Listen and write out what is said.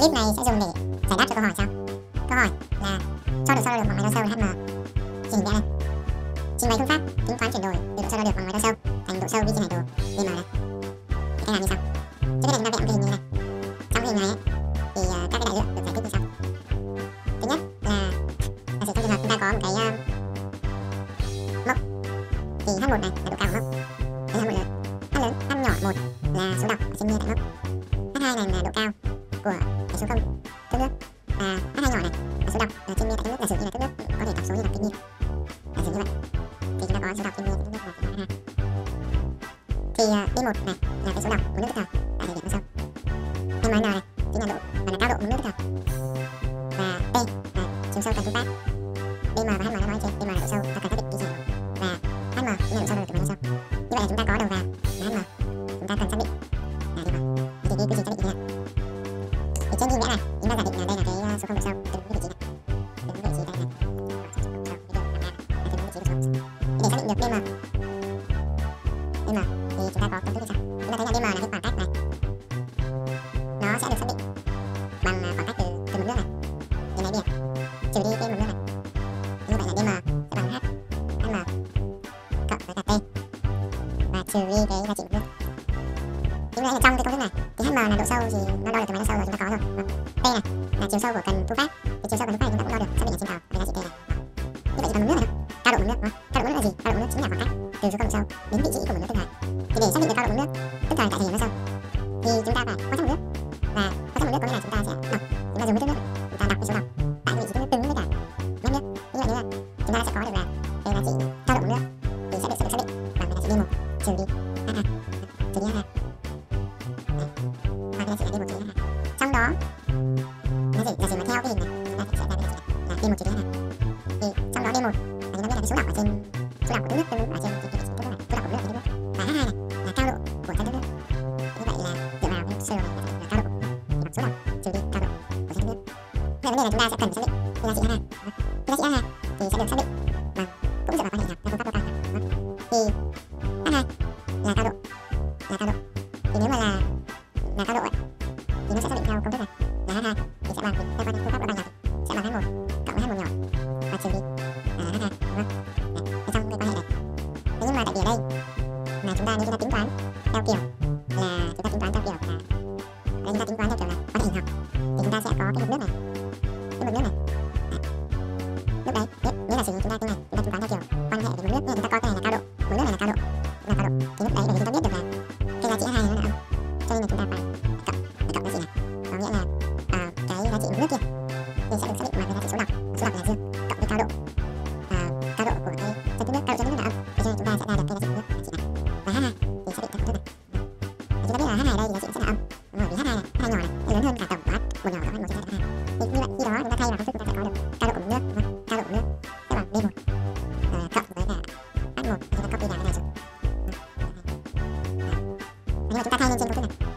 clip này sẽ dùng để giải đáp cho câu hỏi sau câu hỏi là cho độ sâu được bằng máy đo sâu là hm trình hình vẽ này trình bày phương pháp tính toán chuyển đổi từ độ sâu đo được bằng máy đo sâu thành độ sâu vi trên hải đồ dm này thì cách làm như sau. Trước hết là chúng ta vẽ một cái hình như này. Trong cái hình này ấy, thì ờ, các cái đại lượng được giải thích như sau. Thứ nhất là giả sử trong trường hợp chúng ta có một cái uh, mốc thì h 1 này là độ cao của mốc. Đây là h 1 lớn. H lớn h nhỏ một là số đọc ở trên nghe tại mốc. H 2 này là độ cao của cái số không. Thước nước và h hai nhỏ này, là số đọc ở trên bia tại thước nước giả sử như là thước nước có thể đọc số như là kinh nghiệm giả sử như vậy. Thì chúng ta có số đọc trên bia thước nước, là h 2 thì à, b một này là cái số đọc của nước thở tại thời điểm sau. M này chính là độ và là cao độ của nước thở và t là chiều sâu cần tương tác bm và hm đã nói trên bm là độ sâu, ta cần xác định. Nghĩa là chúng ta giả định là đây là cái ờ, số không của sâu từ vị trí này. Từ vị trí đây này để xác định được dm dm thì chúng ta có công thức như sau. Chúng ta thấy là dm là cái khoảng cách này. Nó sẽ được xác định bằng ờ, khoảng cách từ từ mực nước này. Đến đáy biển trừ đi cái mực nước này. Như vậy là dm sẽ bằng h m cộng với cả t. Và trừ đi cái giá trị mực nước chúng ta là trong cái công thức này. Thì hm là độ sâu thì nó đo được từ máy đo sâu rồi, chúng ta có rồi. Vâng. T này, là chiều sâu của cần thu phát thì chiều sâu cần thu phát chúng ta cũng đo được. Xác định ở trên tàu. Với giá trị t này. Như vậy chỉ cần mực nước này. Cao độ mực nước vâng. cao độ mực nước là gì? Cao độ mực nước chính là khoảng cách từ số độ sâu đến vị trí của mực nước tức thời thì để xác định được cao độ mực nước, tức thời tại thời điểm nó sâu thì chúng ta phải quan sát mực nước. Và quan sát mực nước có nghĩa là chúng ta sẽ đọc chúng ta dùng cái thước nước. Chúng ta đọc cái số đọc tại vị trí tương ứng với cả mét nước. Như vậy là chúng ta sẽ có được là cái giá trị cao độ mực nước. Thì sẽ được xác định bằng cái giá trị d một, trừ đi. Trong đó giá gì? Giả sử mà theo cái hình này? Chúng ta sẽ ra cái là d một trừ đi h 2 thì trong đó d một, là chúng ta biết là cái số đọc ở trên, số đọc của nước tương ứng ở trên, cái cái cái thước nước này. Số đọc của nước ở trên nước và h 2 này, là cao độ của thân thước nước. Như vậy là dựa vào cái sơ này, là cao độ thì bằng số đọc, trừ đi cao độ của thân thước nước. Vậy vấn đề là chúng ta sẽ cần xác định. Cái giá trị h 2 cái giá trị h 2 thì sẽ được xác định. Bằng cũng dựa vào quan hệ nào theo phương pháp đo cao vâng. thì h hai là cao độ. Là cao độ. Sẽ 1 cộng với h 1 nhỏ. Và trừ đi à, h 2 đúng không? Đấy, ở trong cái quan hệ này. Thế nhưng mà tại vì ở đây mà chúng ta nếu chúng ta tính toán theo kiểu là chúng ta tính toán theo kiểu là đây chúng ta tính toán theo kiểu là quan hệ hình học. Thì chúng ta sẽ có cái mực nước này. Cái mực nước này. Đấy. lúc đấy nghĩa, nghĩa là sử dụng chúng ta cái này chúng ta tính toán theo kiểu quan hệ về mực nước. Nên chúng ta coi cái này là cao độ. của cái chân trước cao độ chân trước nước là âm thế cho nên chúng ta sẽ ra được cái giá trị nước là trị và h hai thì sẽ bị thẳng trước này và chúng ta biết là h hai ở đây thì giá trị sẽ là âm đúng rồi vì h hai này hai nhỏ này sẽ lớn hơn cả tổng của h một nhỏ của h một trên h hai thì như vậy khi đó chúng ta thay vào công thức chúng ta sẽ có được cao độ của nước đúng cao độ của nước sẽ bằng b một cộng với cả h một thì chúng ta copy vào cái này rồi nếu mà chúng ta thay lên trên công thức này